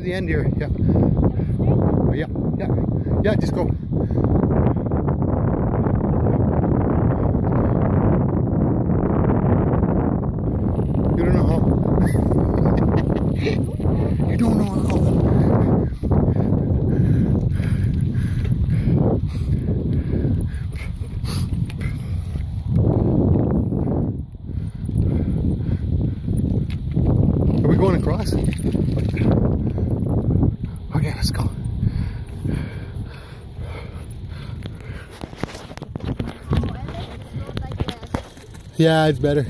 the end here. Yeah. Yeah, yeah, yeah. Just go. You don't know how. you don't know how. Are we going across? Yeah, it's better.